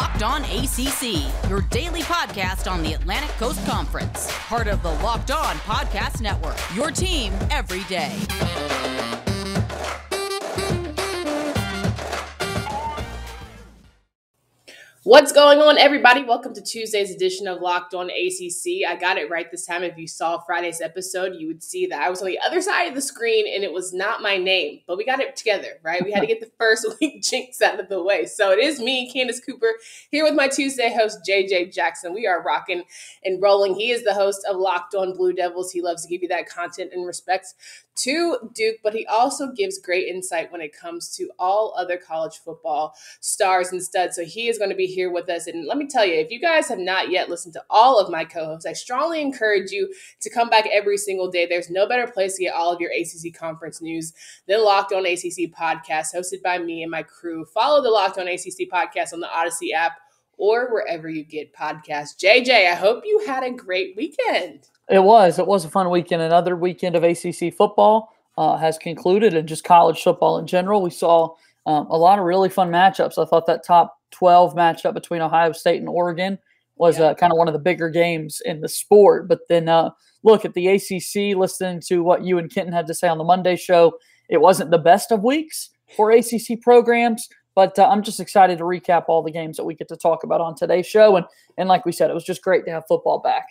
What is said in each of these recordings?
Locked On ACC, your daily podcast on the Atlantic Coast Conference. Part of the Locked On Podcast Network, your team every day. What's going on, everybody? Welcome to Tuesday's edition of Locked On ACC. I got it right this time. If you saw Friday's episode, you would see that I was on the other side of the screen and it was not my name, but we got it together, right? We had to get the first week jinx out of the way. So it is me, Candace Cooper, here with my Tuesday host, JJ Jackson. We are rocking and rolling. He is the host of Locked On Blue Devils. He loves to give you that content and respect to Duke, but he also gives great insight when it comes to all other college football stars and studs. So he is going to be here with us. And let me tell you, if you guys have not yet listened to all of my co hosts, I strongly encourage you to come back every single day. There's no better place to get all of your ACC conference news than Locked On ACC podcast, hosted by me and my crew. Follow the Locked On ACC podcast on the Odyssey app or wherever you get podcasts. JJ, I hope you had a great weekend. It was. It was a fun weekend. Another weekend of ACC football uh, has concluded, and just college football in general. We saw um, a lot of really fun matchups. I thought that top 12 matchup between Ohio State and Oregon was yeah. uh, kind of one of the bigger games in the sport. But then uh, look at the ACC, listening to what you and Kenton had to say on the Monday show. It wasn't the best of weeks for ACC programs, but uh, I'm just excited to recap all the games that we get to talk about on today's show. And and like we said, it was just great to have football back.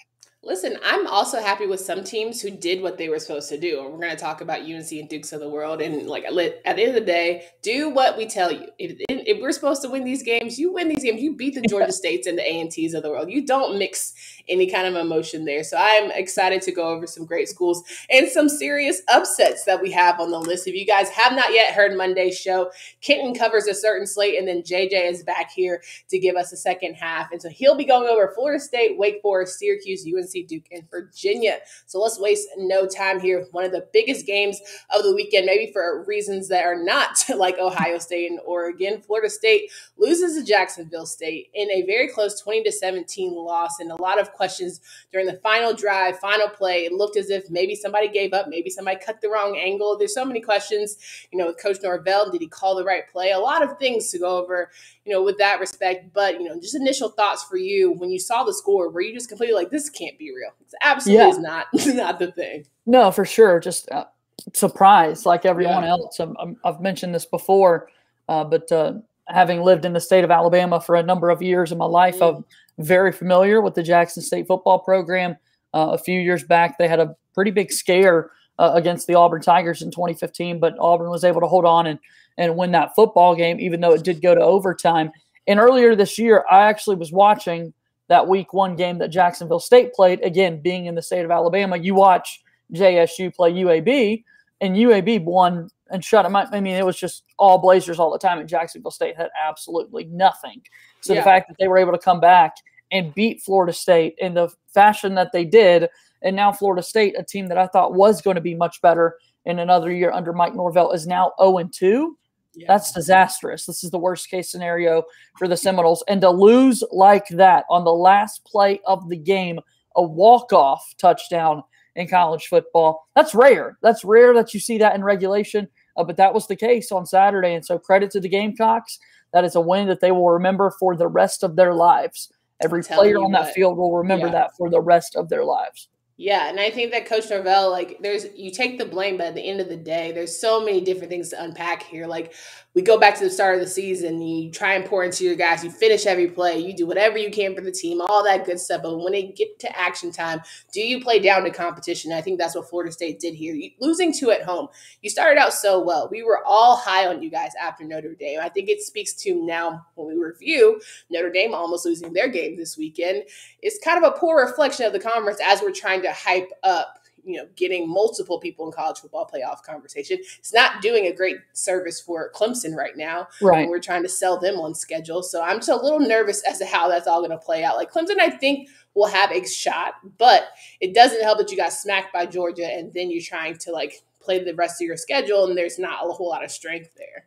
Listen, I'm also happy with some teams who did what they were supposed to do. And We're going to talk about UNC and Dukes of the world, and like at the end of the day, do what we tell you. If, if we're supposed to win these games, you win these games. You beat the Georgia States and the A and T's of the world. You don't mix any kind of emotion there. So I'm excited to go over some great schools and some serious upsets that we have on the list. If you guys have not yet heard Monday's show, Kenton covers a certain slate, and then JJ is back here to give us a second half, and so he'll be going over Florida State, Wake Forest, Syracuse, UNC. Duke, and Virginia. So let's waste no time here. One of the biggest games of the weekend, maybe for reasons that are not like Ohio State and Oregon. Florida State loses to Jacksonville State in a very close 20 to 17 loss, and a lot of questions during the final drive, final play. It looked as if maybe somebody gave up, maybe somebody cut the wrong angle. There's so many questions, you know, with Coach Norvell. Did he call the right play? A lot of things to go over, you know, with that respect. But, you know, just initial thoughts for you when you saw the score, were you just completely like, this can't be real? It's absolutely yeah. is not, not the thing. No, for sure. Just uh, surprised like everyone yeah. else. i have mentioned this before, uh, but uh, having lived in the state of Alabama for a number of years in my life, mm. I'm very familiar with the Jackson State football program. Uh, a few years back, they had a pretty big scare uh, against the Auburn Tigers in 2015, but Auburn was able to hold on and and win that football game, even though it did go to overtime. And earlier this year, I actually was watching that week one game that Jacksonville State played. Again, being in the state of Alabama, you watch JSU play UAB, and UAB won and shut them. I mean, it was just all Blazers all the time, and Jacksonville State had absolutely nothing. So yeah. the fact that they were able to come back and beat Florida State in the fashion that they did, and now Florida State, a team that I thought was going to be much better in another year under Mike Norvell, is now 0 2. Yeah. That's disastrous. This is the worst case scenario for the Seminoles. And to lose like that on the last play of the game, a walk off touchdown in college football, that's rare. That's rare that you see that in regulation. Uh, but that was the case on Saturday. And so credit to the Gamecocks. That is a win that they will remember for the rest of their lives. Every player on that field will remember yeah. that for the rest of their lives. Yeah, and I think that Coach Norvell, like, there's you take the blame, but at the end of the day, there's so many different things to unpack here. Like, we go back to the start of the season, you try and pour into your guys, you finish every play, you do whatever you can for the team, all that good stuff. But when they get to action time, do you play down to competition? I think that's what Florida State did here. losing two at home, you started out so well. We were all high on you guys after Notre Dame. I think it speaks to now when we review Notre Dame almost losing their game this weekend. It's kind of a poor reflection of the conference as we're trying to hype up you know, getting multiple people in college football playoff conversation. It's not doing a great service for Clemson right now. Right. We're trying to sell them on schedule. So I'm just a little nervous as to how that's all going to play out. Like Clemson, I think will have a shot, but it doesn't help that you got smacked by Georgia and then you're trying to like play the rest of your schedule and there's not a whole lot of strength there.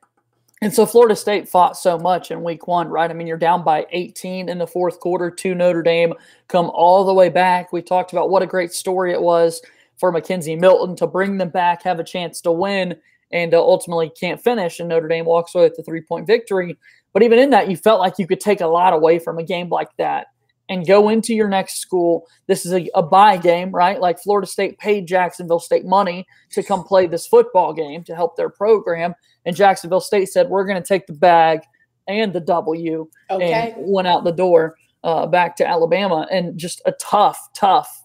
And so Florida State fought so much in week one, right? I mean, you're down by 18 in the fourth quarter to Notre Dame, come all the way back. We talked about what a great story it was for McKenzie Milton to bring them back, have a chance to win. and uh, ultimately can't finish. And Notre Dame walks away with the three point victory. But even in that, you felt like you could take a lot away from a game like that and go into your next school. This is a, a buy game, right? Like Florida State paid Jacksonville State money to come play this football game to help their program. And Jacksonville State said, We're going to take the bag and the W Okay. and went out the door uh, back to Alabama. And just a tough, tough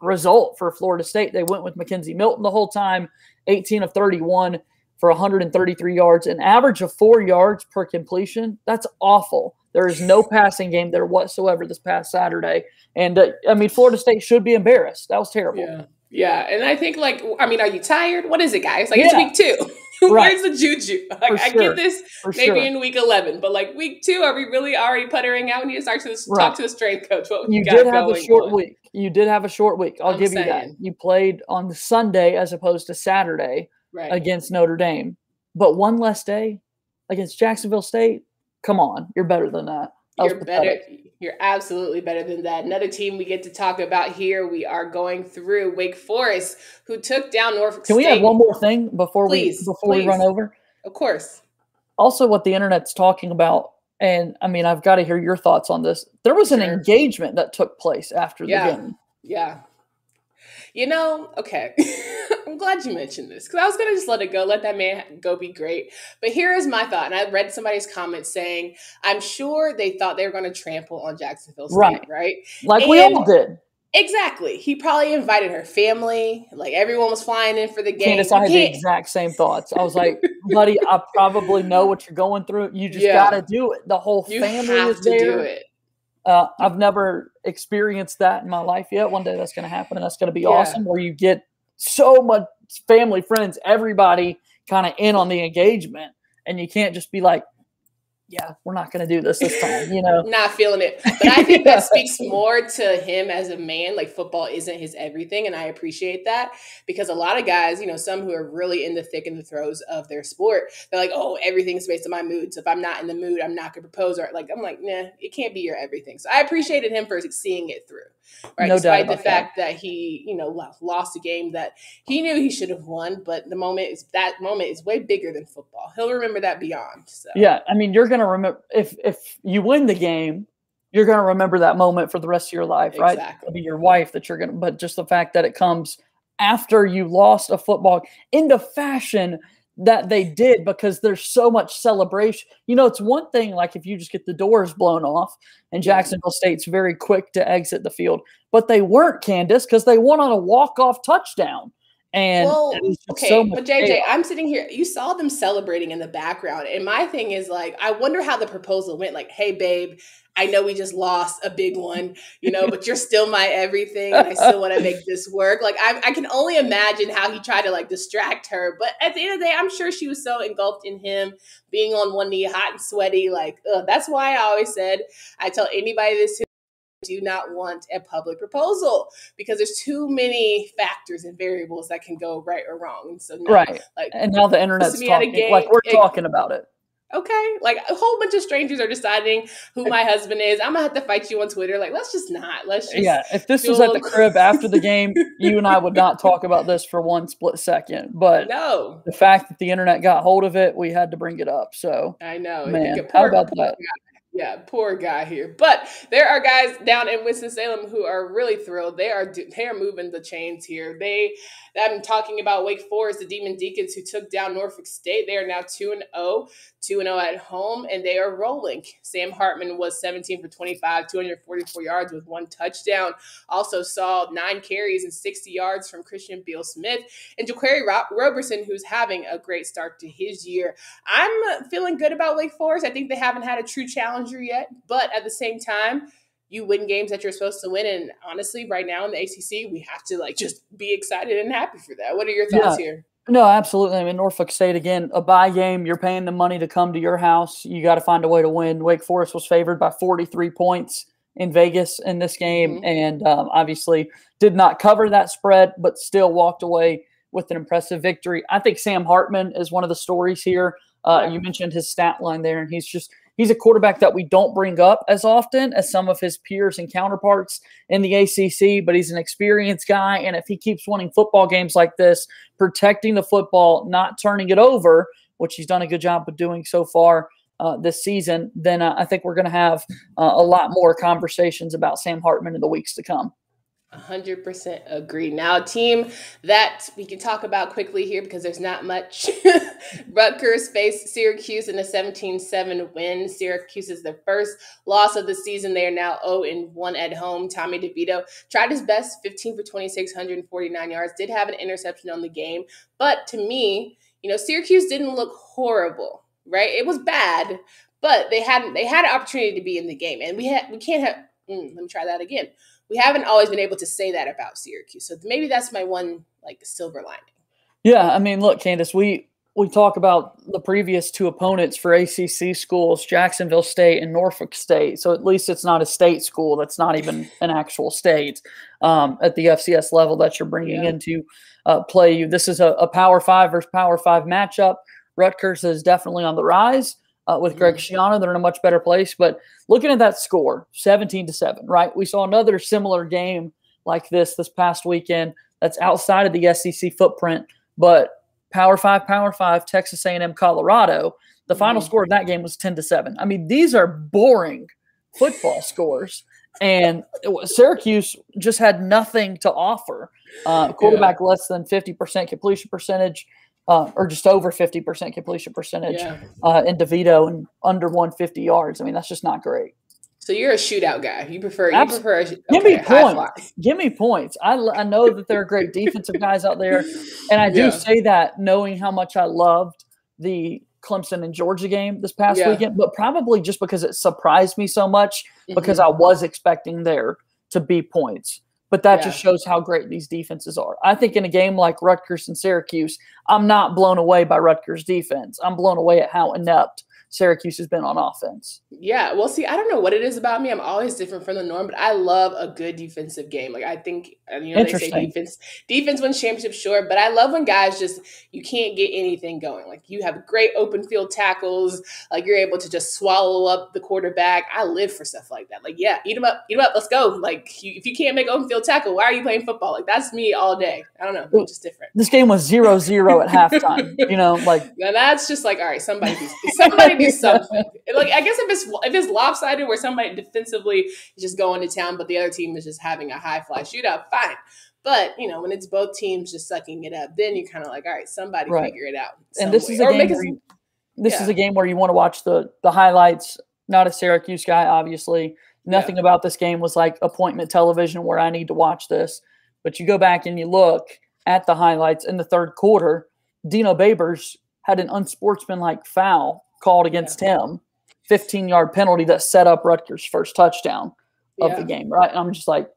result for Florida State. They went with McKenzie Milton the whole time, 18 of 31 for 133 yards, an average of four yards per completion. That's awful. There is no passing game there whatsoever this past Saturday. And uh, I mean, Florida State should be embarrassed. That was terrible. Yeah. Yeah. And I think, like, I mean, are you tired? What is it, guys? Like, it's week two. Where's the juju? Like, I sure. get this For maybe sure. in week 11, but like week two, are we really already puttering out? We need to start to Right. talk to the strength coach. What you got did have a short on. week. You did have a short week. I'll I'm give you that. You played on Sunday as opposed to Saturday Right. against Notre Dame, but one less day against Jacksonville State. Come on, you're better than that. You're better. You're absolutely better than that. Another team we get to talk about here. We are going through Wake Forest, who took down Norfolk Can we State. add one more thing before Please, we before we run over? Of course. Also, what the internet's talking about, and I mean, I've got to hear your thoughts on this. There was an engagement that took place after Yeah. the game. Yeah. You know, okay. I'm glad you mentioned this because I was going to just let it go, let that man go be great. But here is my thought. And I read somebody's comment saying, I'm sure they thought they were going to trample on Jacksonville State, Right. right? Like we all did. Exactly. He probably invited her family. Like everyone was flying in for the game. Candace, I had the exact same thoughts. I was like, buddy, I probably know what you're going through. You just Yeah. got to do it. The whole family is to there. Uh, I've never experienced that in my life yet. One day that's going to happen, and that's going to be Yeah. awesome. Where you get so much family, friends, everybody kind of in on the engagement, and you can't just be like, "Yeah, we're not going to do this this time," you know? not feeling it. But I think that speaks more to him as a man. Like football isn't his everything, and I appreciate that because a lot of guys, you know, some who are really in the thick and the throes of their sport, they're like, "Oh, everything's based on my mood. So if I'm not in the mood, I'm not gonna propose." Or like, I'm like, "Nah, it can't be your everything." So I appreciated him for seeing it through, right? No Despite the about that. fact that. he, you know, lost a game that he knew he should have won, but the moment is that moment is way bigger than football. He'll remember that beyond. So Yeah, I mean, you're going to remember if if you win the game, you're going to remember that moment for the rest of your life, right? Exactly. It'll be your wife that you're going to, but just the fact that it comes after you lost a football in the fashion that they did because there's so much celebration. You know, it's one thing like if you just get the doors blown off and Jacksonville State's very quick to exit the field, but they weren't Candace because they won on a walk-off touchdown. And well, it was just okay, so but JJ, chaos. I'm sitting here. You saw them celebrating in the background, and my thing is like, I wonder how the proposal went. Like, hey, babe, I know we just lost a big one, you know, but you're still my everything, and I still want to make this work. Like, I, I can only imagine how he tried to like distract her. But at the end of the day, I'm sure she was so engulfed in him being on one knee, hot and sweaty. Like, ugh, that's why I always said I tell anybody this who do not want a public proposal because there's too many factors and variables that can go right or wrong. And so, no, right. like, And now the internet's me at a talking like we're it- talking about it. okay, like a whole bunch of strangers are deciding who my husband is. I'm gonna have to fight you on Twitter. Like, let's just not. Let's just, Yeah, if this was at the crib after the game, you and I would not talk about this for one split second. But no, the fact that the internet got hold of it, we had to bring it up. So, I know. man, how about that? Yeah, poor guy here. But there are guys down in Winston Salem who are really thrilled. They are they are moving the chains here. They I'm talking about Wake Forest, the Demon Deacons who took down Norfolk State. They are now 2 and 0, 2 and 0 at home and they are rolling. Sam Hartman was 17 for 25, 244 yards with one touchdown. Also saw 9 carries and 60 yards from Christian Beal Smith and Jaquarii Ro- Roberson who's having a great start to his year. I'm feeling good about Wake Forest. I think they haven't had a true challenger yet, but at the same time, you win games that you're supposed to win. And honestly, right now in the ACC, we have to like just be excited and happy for that. What are your thoughts here? No, absolutely. I mean, Norfolk State again, a buy game. You're paying the money to come to your house. You got to find a way to win. Wake Forest was favored by 43 points in Vegas in this game, Mhm. and um, obviously did not cover that spread, but still walked away with an impressive victory. I think Sam Hartman is one of the stories here. Uh, Yeah. You mentioned his stat line there, and he's just he's a quarterback that we don't bring up as often as some of his peers and counterparts in the ACC, but he's an experienced guy. And if he keeps winning football games like this, protecting the football, not turning it over, which he's done a good job of doing so far, uh, this season, then uh, I think we're going to have uh, a lot more conversations about Sam Hartman in the weeks to come. 100% agree. Now, team that we can talk about quickly here because there's not much. Rutgers faced Syracuse in a 17 7 win. Syracuse is their first loss of the season. They are now 0 and 1 at home. Tommy DeVito tried his best 15 for 26, 149 yards, did have an interception on the game. But to me, you know, Syracuse didn't look horrible right? It was bad, but they had they had an opportunity to be in the game, and we had we can't have. Mm, let me try that again. We haven't always been able to say that about Syracuse, so maybe that's my one like silver lining. Yeah, I mean, look, Candace, we we talk about the previous two opponents for ACC schools, Jacksonville State and Norfolk State. So at least it's not a state school that's not even an actual state um, at the FCS level that you're bringing yeah. into uh, play. You this is a, a Power Five versus Power Five matchup. Rutgers is definitely on the rise. Uh, with Greg. Schiano, they're in a much better place. But looking at that score, 17 to 7, right? We saw another similar game like this this past weekend that's outside of the SEC footprint, but Power 5, Power 5, Texas A&M, Colorado. The final mm-hmm. score of that game was 10 to 7. I mean, these are boring football scores. And Syracuse just had nothing to offer. Uh, quarterback yeah. less than 50% completion percentage uh, or just over 50% completion percentage yeah. uh, in DeVito and under 150 yards. I mean, that's just not great. So you're a shootout guy. You prefer you prefer a, okay, give me points. Give me points. I, I know that there are great defensive guys out there, and I do yeah. say that knowing how much I loved the Clemson and Georgia game this past yeah. weekend, but probably just because it surprised me so much because mm-hmm. I was expecting there to be points but that yeah. just shows how great these defenses are. I think in a game like Rutgers and Syracuse, I'm not blown away by Rutgers defense. I'm blown away at how inept Syracuse has been on offense. Yeah, well, see, I don't know what it is about me. I'm always different from the norm, but I love a good defensive game. Like I think, uh, you know, they say defense defense wins championships, sure, but I love when guys just you can't get anything going. Like you have great open field tackles, like you're able to just swallow up the quarterback. I live for stuff like that. Like yeah, eat them up, eat them up. Let's go. Like you, if you can't make open field tackle, why are you playing football? Like that's me all day. I don't know, I'm just different. This game was zero zero at halftime. You know, like now that's just like all right, somebody, somebody do something. like I guess if it's if it's lopsided where somebody defensively is just going to town, but the other team is just having a high fly shootout, fine. But you know when it's both teams just sucking it up, then you're kind of like, all right, somebody right. figure it out. And this way. is a or game. Where you, this yeah. is a game where you want to watch the the highlights. Not a Syracuse guy, obviously. Nothing yeah. about this game was like appointment television where I need to watch this. But you go back and you look at the highlights in the third quarter. Dino Babers had an unsportsmanlike foul called against yeah. him, 15 yard penalty that set up Rutgers' first touchdown of yeah. the game, right? And I'm just like,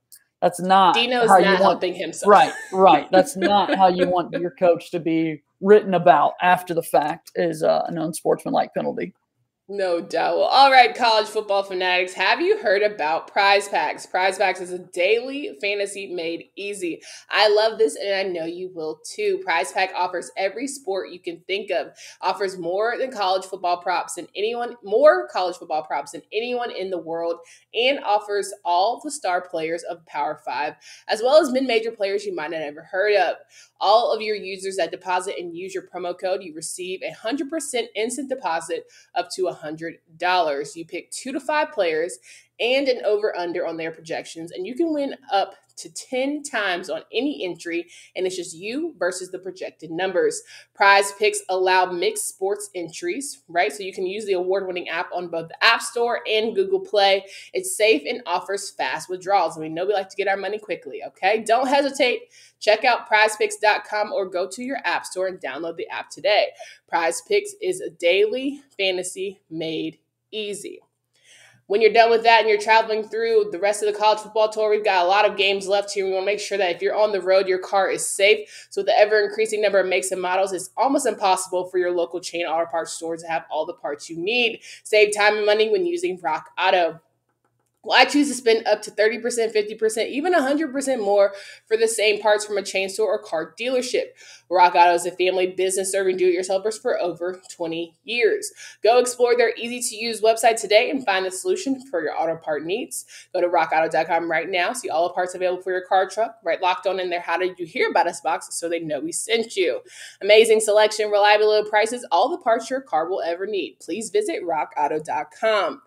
that's not Dino's how not you want, helping himself. Right, right. That's not how you want your coach to be written about after the fact is uh, an unsportsmanlike penalty. No doubt. Well, all right, college football fanatics, have you heard about Prize Packs? Prize Packs is a daily fantasy made easy. I love this and I know you will too. Prize Pack offers every sport you can think of, offers more than college football props than anyone, more college football props than anyone in the world, and offers all the star players of Power 5, as well as mid major players you might not have ever heard of. All of your users that deposit and use your promo code, you receive a 100% instant deposit up to $100. You pick two to five players and an over under on their projections, and you can win up to 10 times on any entry, and it's just you versus the projected numbers. Prize picks allow mixed sports entries, right? So you can use the award winning app on both the App Store and Google Play. It's safe and offers fast withdrawals. And we know we like to get our money quickly, okay? Don't hesitate. Check out prizepicks.com or go to your App Store and download the app today. Prize Picks is a daily fantasy made easy when you're done with that and you're traveling through the rest of the college football tour, we've got a lot of games left here. We want to make sure that if you're on the road, your car is safe. So, with the ever increasing number of makes and models, it's almost impossible for your local chain auto parts store to have all the parts you need. Save time and money when using Rock Auto. Well, I choose to spend up to 30%, 50%, even 100% more for the same parts from a chain store or car dealership. Rock Auto is a family business serving do it yourselfers for over 20 years. Go explore their easy to use website today and find the solution for your auto part needs. Go to rockauto.com right now, see all the parts available for your car truck, right locked on in there. How did you hear about us box so they know we sent you? Amazing selection, reliable low prices, all the parts your car will ever need. Please visit rockauto.com.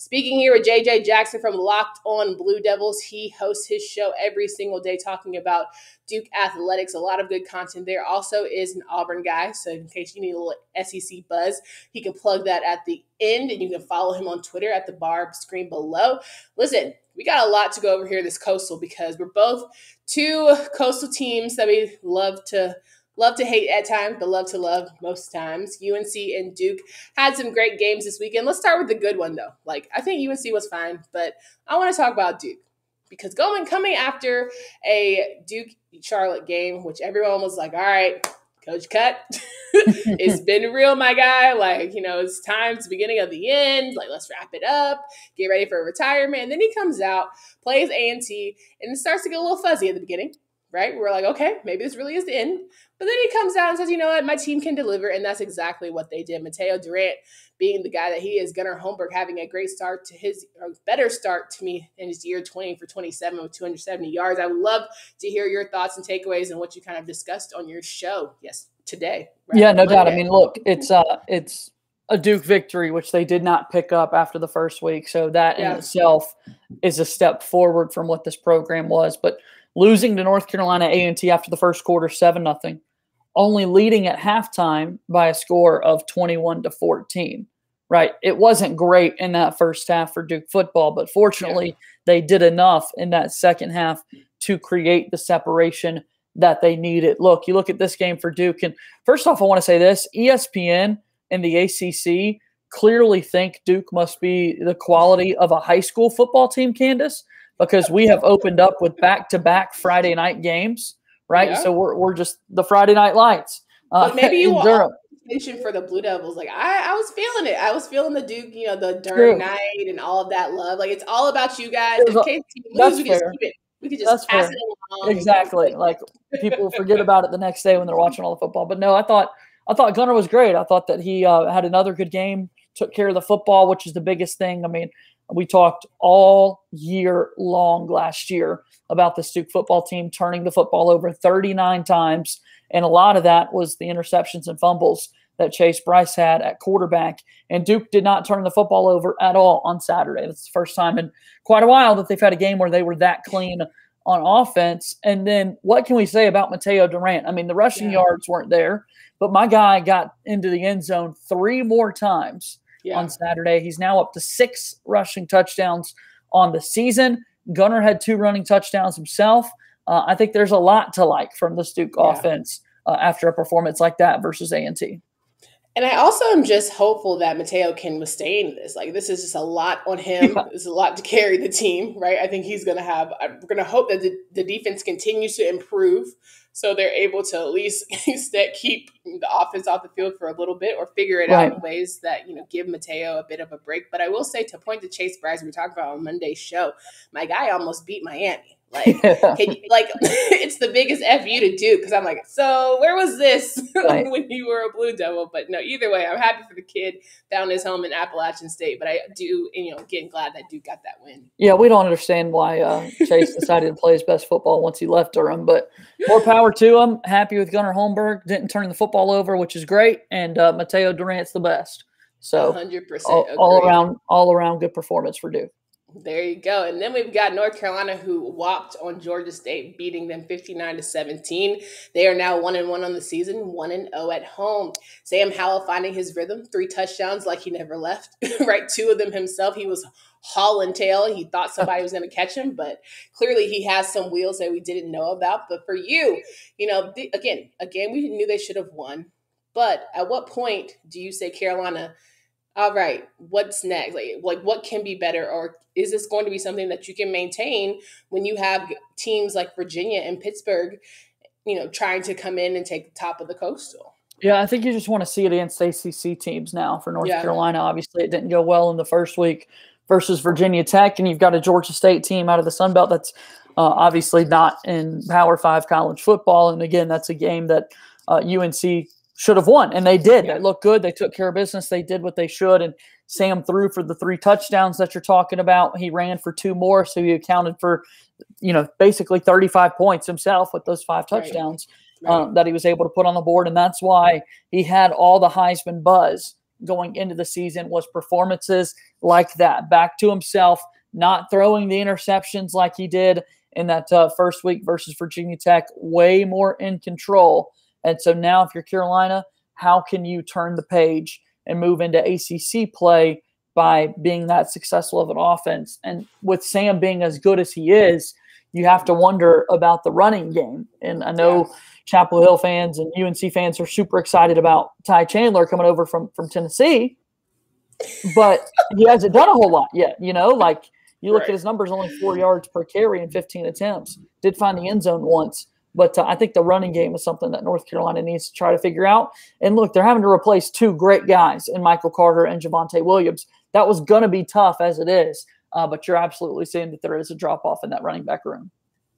Speaking here with JJ Jackson from Locked On Blue Devils, he hosts his show every single day talking about Duke athletics. A lot of good content there. Also is an Auburn guy, so in case you need a little SEC buzz, he can plug that at the end, and you can follow him on Twitter at the bar screen below. Listen, we got a lot to go over here this coastal because we're both two coastal teams that we love to love to hate at times, but love to love most times. UNC and Duke had some great games this weekend. Let's start with the good one though. Like I think UNC was fine, but I want to talk about Duke because going coming after a Duke Charlotte game, which everyone was like, "All right, Coach Cut, it's been real, my guy. Like you know, it's time. It's the beginning of the end. Like let's wrap it up, get ready for retirement." And then he comes out, plays A and T, and it starts to get a little fuzzy at the beginning right? We're like, okay, maybe this really is the end. But then he comes out and says, you know what, my team can deliver. And that's exactly what they did. Mataeo Durant being the guy that he is, Gunnar Holmberg having a great start to his, or better start to me in his year 20 for 27 with 270 yards. I would love to hear your thoughts and takeaways and what you kind of discussed on your show. Yes, today. Right? Yeah, no Monday. doubt. I mean, look, it's, uh, it's, a Duke victory, which they did not pick up after the first week. So that yeah. in itself is a step forward from what this program was. But losing to North Carolina A&T after the first quarter 7 nothing, only leading at halftime by a score of 21 to 14. Right? It wasn't great in that first half for Duke football, but fortunately yeah. they did enough in that second half to create the separation that they needed. Look, you look at this game for Duke and first off I want to say this, ESPN and the ACC clearly think Duke must be the quality of a high school football team, Candace because we have opened up with back to back Friday night games, right? Yeah. So we're, we're just the Friday night lights. Uh, but maybe you want attention for the Blue Devils. Like I, I was feeling it. I was feeling the Duke, you know, the during night and all of that love. Like it's all about you guys. In case you lose, we just keep it. We could just That's pass fair. it along. Exactly. Like people forget about it the next day when they're watching all the football. But no, I thought I thought Gunnar was great. I thought that he uh, had another good game, took care of the football, which is the biggest thing. I mean, we talked all year long last year about the Duke football team turning the football over 39 times. And a lot of that was the interceptions and fumbles that Chase Brice had at quarterback. And Duke did not turn the football over at all on Saturday. That's the first time in quite a while that they've had a game where they were that clean on offense. And then what can we say about Mataeo Durant? I mean, the rushing yeah. yards weren't there, but my guy got into the end zone three more times yeah. on Saturday. He's now up to six rushing touchdowns on the season. Gunnar had two running touchdowns himself. Uh, I think there's a lot to like from the Duke yeah. offense uh, after a performance like that versus A&T. And I also am just hopeful that Mataeo can withstand this. Like this is just a lot on him. Yeah. It's a lot to carry the team, right? I think he's going to have. We're going to hope that the, the defense continues to improve so they're able to at least keep the offense off the field for a little bit or figure it right. out in ways that you know give Mataeo a bit of a break. But I will say to point to Chase Brice, we talked about on Monday's show, my guy almost beat Miami. Like, can you, like it's the biggest fu to do because I'm like, so where was this right. when you were a Blue Devil? But no, either way, I'm happy for the kid found his home in Appalachian State. But I do, you know, getting glad that Duke got that win. Yeah, we don't understand why uh, Chase decided to play his best football once he left Durham, but more power to him. Happy with Gunnar Holmberg. Didn't turn the football over, which is great, and uh, Mataeo Durant's the best. So 100% all, all around, all around good performance for Duke. There you go. And then we've got North Carolina who whopped on Georgia State, beating them 59 to 17. They are now 1 and 1 on the season, 1 and 0 at home. Sam Howell finding his rhythm, three touchdowns like he never left, right? Two of them himself. He was hauling tail. He thought somebody was going to catch him, but clearly he has some wheels that we didn't know about. But for you, you know, again, again, we knew they should have won. But at what point do you say Carolina – all right, what's next? Like, like what can be better, or is this going to be something that you can maintain when you have teams like Virginia and Pittsburgh, you know, trying to come in and take the top of the coastal? Yeah, I think you just want to see it against ACC teams now for North yeah. Carolina. Obviously, it didn't go well in the first week versus Virginia Tech, and you've got a Georgia State team out of the Sun Belt that's uh, obviously not in Power Five college football. And again, that's a game that uh, UNC should have won, and they did. Yeah. They looked good. They took care of business. They did what they should, and Sam threw for the three touchdowns that you're talking about. He ran for two more, so he accounted for, you know, basically 35 points himself with those five touchdowns right. Right. Um, that he was able to put on the board, and that's why he had all the Heisman buzz going into the season was performances like that, back to himself, not throwing the interceptions like he did in that uh, first week versus Virginia Tech, way more in control and so now, if you're Carolina, how can you turn the page and move into ACC play by being that successful of an offense? And with Sam being as good as he is, you have to wonder about the running game. And I know yeah. Chapel Hill fans and UNC fans are super excited about Ty Chandler coming over from from Tennessee, but he hasn't done a whole lot yet. You know, like you look right. at his numbers, only four yards per carry in 15 attempts. Did find the end zone once. But uh, I think the running game is something that North Carolina needs to try to figure out. And look, they're having to replace two great guys in Michael Carter and Javonte Williams. That was going to be tough as it is. Uh, but you're absolutely seeing that there is a drop off in that running back room.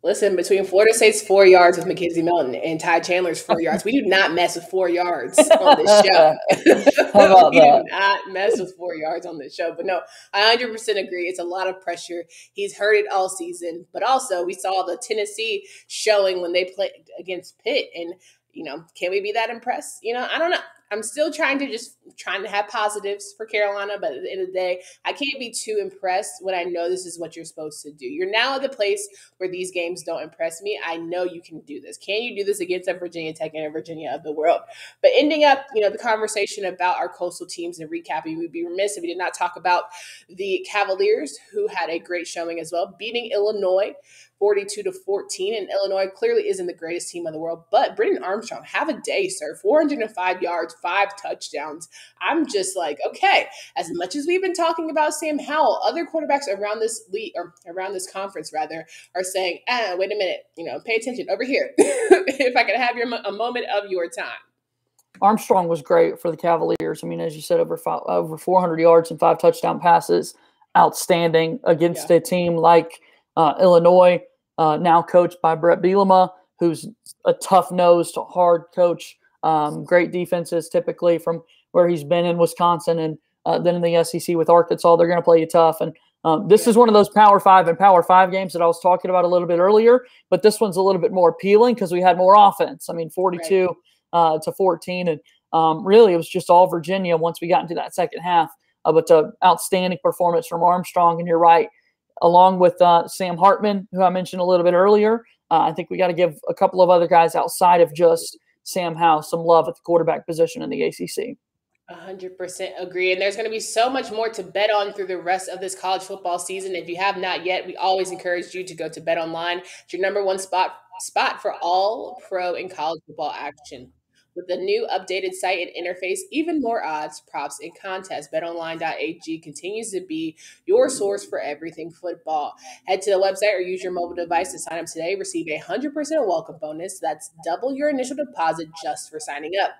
Listen, between Florida State's four yards with McKenzie Milton and Ty Chandler's four yards, we do not mess with four yards on this show. we that? do not mess with four yards on this show. But no, I 100% agree. It's a lot of pressure. He's heard it all season. But also, we saw the Tennessee showing when they played against Pitt. And, you know, can we be that impressed? You know, I don't know. I'm still trying to just trying to have positives for Carolina, but at the end of the day, I can't be too impressed when I know this is what you're supposed to do. You're now at the place where these games don't impress me. I know you can do this. Can you do this against a Virginia Tech and a Virginia of the world? But ending up, you know, the conversation about our coastal teams and recapping, we'd be remiss if we did not talk about the Cavaliers, who had a great showing as well, beating Illinois 42 to 14. And Illinois clearly isn't the greatest team in the world, but Brennan Armstrong, have a day, sir. 405 yards, five touchdowns. I'm just like, okay, as much as we've been talking about Sam Howell, other quarterbacks around this league or around this conference rather are saying, ah, wait a minute, you know, pay attention over here. if I could have your a moment of your time. Armstrong was great for the Cavaliers. I mean, as you said, over five, over 400 yards and five touchdown passes, outstanding against yeah. a team like uh, Illinois uh, now coached by Brett Bielema, who's a tough nosed, hard coach. Um, great defenses typically from where he's been in Wisconsin and uh, then in the SEC with Arkansas. They're going to play you tough. And um, this is one of those Power Five and Power Five games that I was talking about a little bit earlier, but this one's a little bit more appealing because we had more offense. I mean, 42 right. uh, to 14. And um, really, it was just all Virginia once we got into that second half. Uh, but the outstanding performance from Armstrong. And you're right, along with uh, Sam Hartman, who I mentioned a little bit earlier. Uh, I think we got to give a couple of other guys outside of just Sam Howell some love at the quarterback position in the ACC. 100% agree. And there's going to be so much more to bet on through the rest of this college football season. If you have not yet, we always encourage you to go to Bet Online. It's your number one spot spot for all pro and college football action. With the new updated site and interface, even more odds, props, and contests, betonline.ag continues to be your source for everything football. Head to the website or use your mobile device to sign up today. Receive a 100% welcome bonus. That's double your initial deposit just for signing up.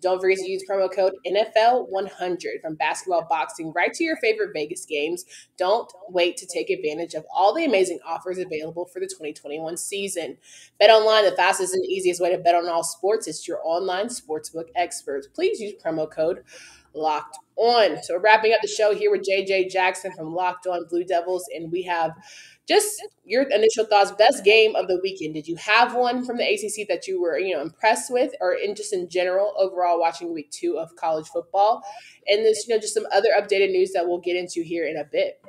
Don't forget to use promo code NFL100 from basketball boxing right to your favorite Vegas games. Don't wait to take advantage of all the amazing offers available for the 2021 season. Bet online, the fastest and easiest way to bet on all sports. It's your online sportsbook experts. Please use promo code locked on. So we're wrapping up the show here with JJ Jackson from Locked On Blue Devils, and we have just your initial thoughts best game of the weekend. Did you have one from the acc that you were you know impressed with or in just in general overall watching week two of college football? And this you know just some other updated news that we'll get into here in a bit.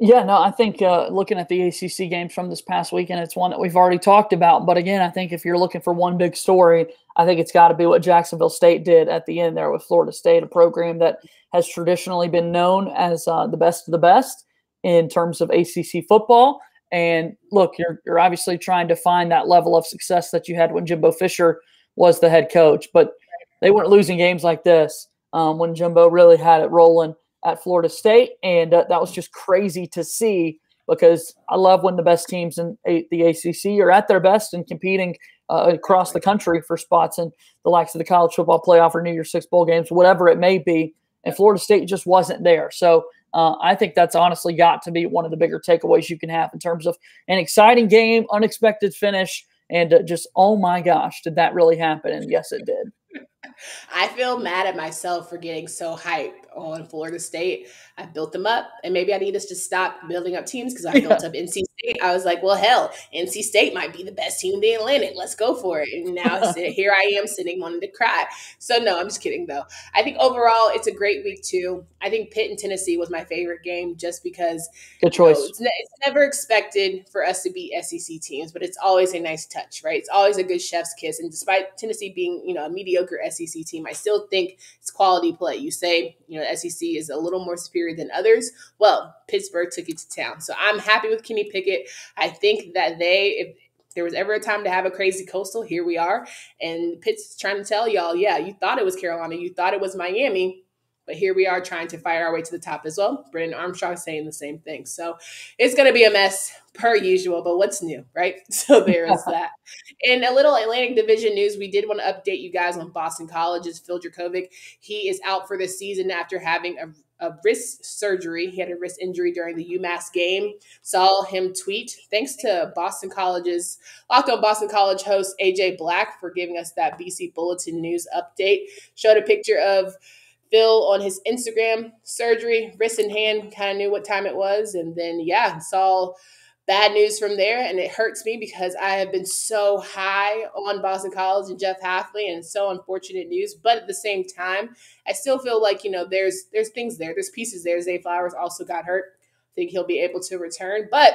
Yeah, no, I think uh, looking at the ACC games from this past weekend, it's one that we've already talked about. But again, I think if you're looking for one big story, I think it's got to be what Jacksonville State did at the end there with Florida State, a program that has traditionally been known as uh, the best of the best in terms of ACC football. And look, you're you're obviously trying to find that level of success that you had when Jimbo Fisher was the head coach, but they weren't losing games like this um, when Jimbo really had it rolling at Florida State, and uh, that was just crazy to see because I love when the best teams in a- the ACC are at their best and competing uh, across the country for spots in the likes of the college football playoff or New Year's Six bowl games, whatever it may be. And Florida State just wasn't there. So Uh, I think that's honestly got to be one of the bigger takeaways you can have in terms of an exciting game, unexpected finish, and uh, just oh my gosh, did that really happen? And yes, it did. I feel mad at myself for getting so hyped on Florida State. I built them up, and maybe I need us to stop building up teams because I yeah. built up NC State. I was like, well, hell, NC State might be the best team in the Atlantic. Let's go for it. And now here I am sitting wanting to cry. So no, I'm just kidding though. I think overall it's a great week too. I think Pitt and Tennessee was my favorite game just because good choice. You know, it's, ne- it's never expected for us to beat SEC teams, but it's always a nice touch, right? It's always a good chef's kiss. And despite Tennessee being you know a mediocre SEC team, I still think it's quality play. You say you know SEC is a little more superior than others. Well, Pittsburgh took it to town. So I'm happy with Kenny Pickett. I think that they, if there was ever a time to have a crazy coastal, here we are. And Pitt's trying to tell y'all, yeah, you thought it was Carolina, you thought it was Miami. But here we are trying to fire our way to the top as well. Brennan Armstrong saying the same thing. So it's going to be a mess per usual, but what's new, right? So there is that. In a little Atlantic Division news, we did want to update you guys on Boston College's Phil Jurkovec. He is out for the season after having a a wrist surgery. He had a wrist injury during the UMass game. Saw him tweet. Thanks to Boston College's Locked on Boston College host AJ Black for giving us that BC Bulletin News update. Showed a picture of Phil on his Instagram surgery, wrist and hand, kind of knew what time it was. And then, yeah, saw bad news from there. And it hurts me because I have been so high on Boston College and Jeff Hafley and so unfortunate news. But at the same time, I still feel like, you know, there's there's things there. There's pieces there. Zay Flowers also got hurt. I think he'll be able to return. But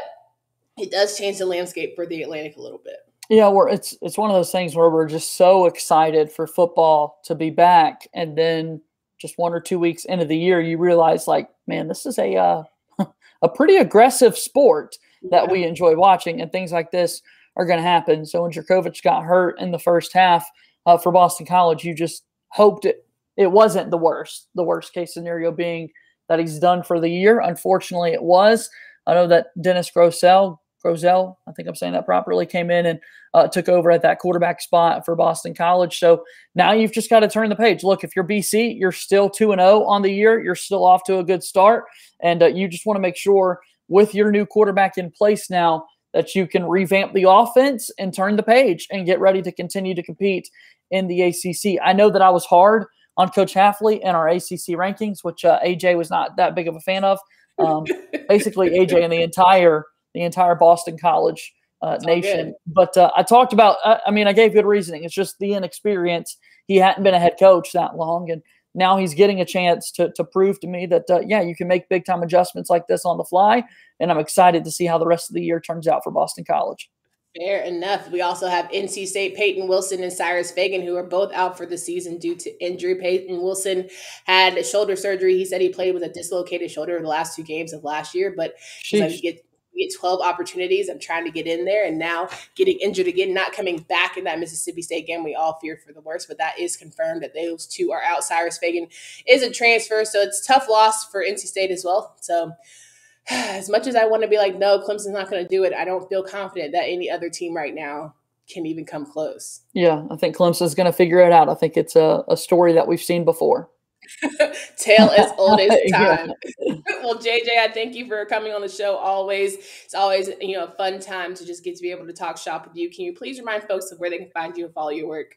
it does change the landscape for the Atlantic a little bit. Yeah, we're it's it's one of those things where we're just so excited for football to be back, and then just one or two weeks into the year, you realize like, man, this is a uh, a pretty aggressive sport that we enjoy watching, and things like this are going to happen. So when Jurkovec got hurt in the first half uh, for Boston College, you just hoped it it wasn't the worst. The worst case scenario being that he's done for the year. Unfortunately, it was. I know that Dennis Grosel, Grosel, I think I'm saying that properly, came in and uh, took over at that quarterback spot for Boston College. So now you've just got to turn the page. Look, if you're BC, you're still 2 and 0 on the year. You're still off to a good start. And uh, you just want to make sure with your new quarterback in place now that you can revamp the offense and turn the page and get ready to continue to compete in the ACC. I know that I was hard on Coach Hafley in our ACC rankings, which uh, AJ was not that big of a fan of. Um, basically, AJ and the entire the entire Boston College uh, nation. But uh, I talked about. Uh, I mean, I gave good reasoning. It's just the inexperience. He hadn't been a head coach that long, and now he's getting a chance to, to prove to me that, uh, yeah, you can make big time adjustments like this on the fly. And I'm excited to see how the rest of the year turns out for Boston College. Fair enough. We also have NC State Peyton Wilson and Cyrus Fagan, who are both out for the season due to injury. Peyton Wilson had shoulder surgery. He said he played with a dislocated shoulder in the last two games of last year, but like he get get 12 opportunities. I'm trying to get in there and now getting injured again, not coming back in that Mississippi State game. We all feared for the worst, but that is confirmed that those two are out. Cyrus Fagan is a transfer, so it's tough loss for NC State as well. So as much as I want to be like, no, Clemson's not going to do it, I don't feel confident that any other team right now can even come close. Yeah, I think Clemson's going to figure it out. I think it's a, a story that we've seen before. Tale as old as time. well, JJ, I thank you for coming on the show. Always, it's always you know a fun time to just get to be able to talk shop with you. Can you please remind folks of where they can find you and follow your work?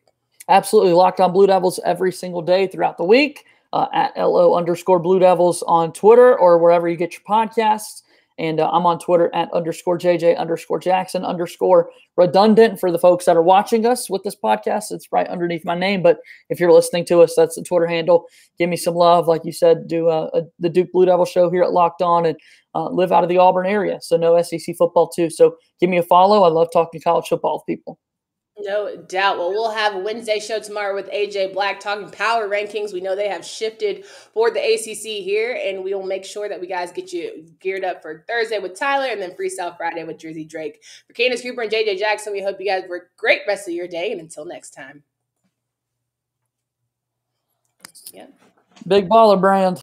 Absolutely, locked on Blue Devils every single day throughout the week uh, at lo underscore Blue Devils on Twitter or wherever you get your podcasts. And uh, I'm on Twitter at underscore JJ underscore Jackson underscore redundant for the folks that are watching us with this podcast. It's right underneath my name. But if you're listening to us, that's the Twitter handle. Give me some love. Like you said, do a, a, the Duke Blue Devil show here at Locked On and uh, live out of the Auburn area. So no SEC football too. So give me a follow. I love talking college football with people. No doubt. Well, we'll have a Wednesday show tomorrow with AJ Black talking power rankings. We know they have shifted for the ACC here, and we will make sure that we guys get you geared up for Thursday with Tyler and then Freestyle Friday with Jersey Drake. For Candace Cooper and JJ Jackson, we hope you guys work great rest of your day, and until next time. Yeah. Big baller brand.